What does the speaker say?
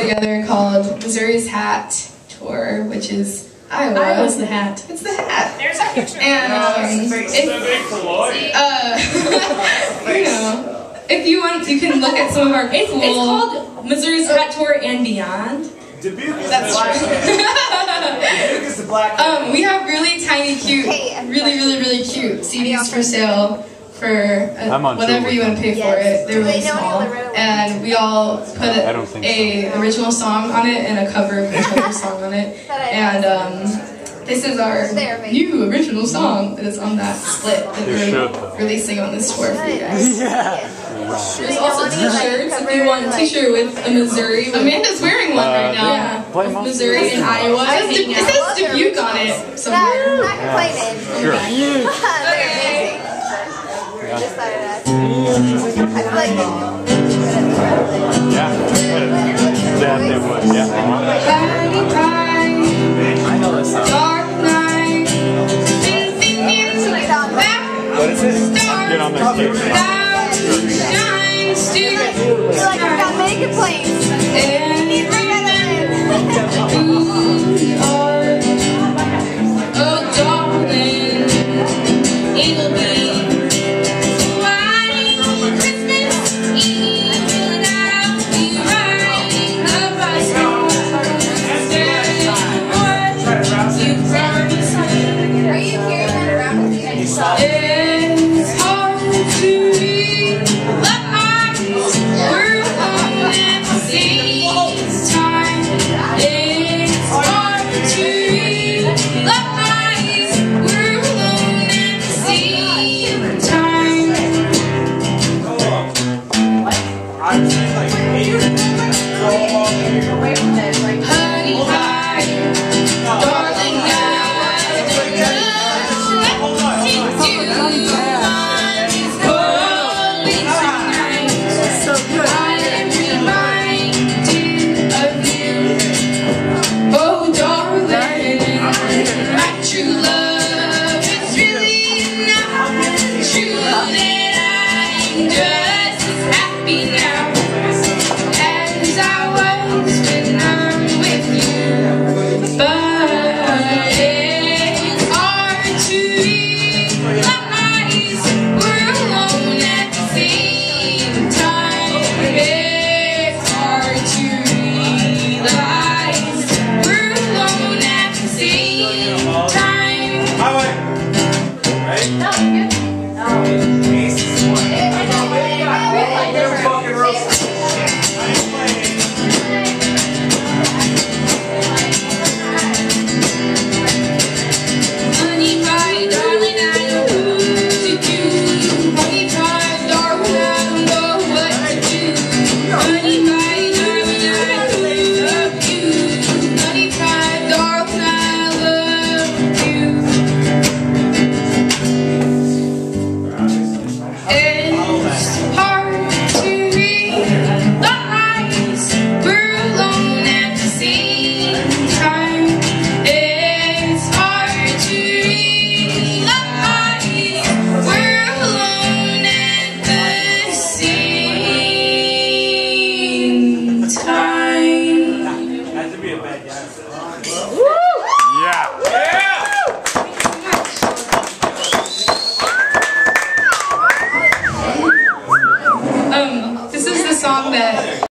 together called Missouri's Hat Tour, which is Iowa. Iowa's the hat. It's the hat. There's a picture. And um, if, uh, you know, if you want, you can look at some of our It's, cool. it's called Missouri's Hat Tour and Beyond. Dubuque is That's the black. true. Dubuque is the black. um, we have really tiny, cute, Hey, I have a really, really, really cute CDs for sale for uh, whatever you want to pay for Yes. it. They're really small, and we all put I don't a original song on it and a cover of each other's song on it. And um, this is our new original song that is on that split that we're releasing on this tour for you guys. There's There's also t-shirts if you want a t-shirt with a Missouri. Amanda's wearing one right now. Yeah. Play With most Missouri and Iowa. It says, it Dubuque on it somewhere. I'm not complaining. Sure. Thought I'd Yeah. Would, yeah. I know this song. that. What is? Get on their stage. to You're like, with Republic